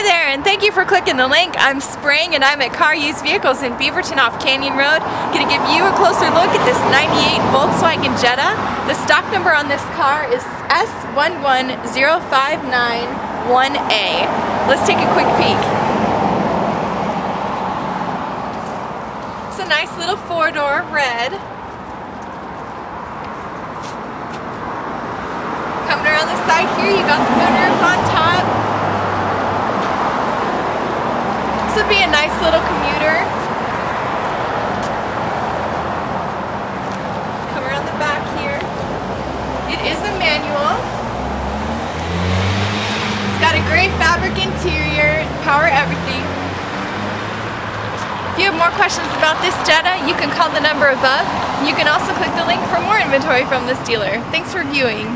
Hi there and thank you for clicking the link. I'm Spring and I'm at Carr Used Vehicles in Beaverton off Canyon Road. Gonna give you a closer look at this 98 Volkswagen Jetta. The stock number on this car is S110591A. Let's take a quick peek. It's a nice little four-door red. Coming around the side here, you got the moonroof on top. This would be a nice little commuter. Come around the back here. It is a manual. It's got a great fabric interior, power everything. If you have more questions about this Jetta, you can call the number above. You can also click the link for more inventory from this dealer. Thanks for viewing.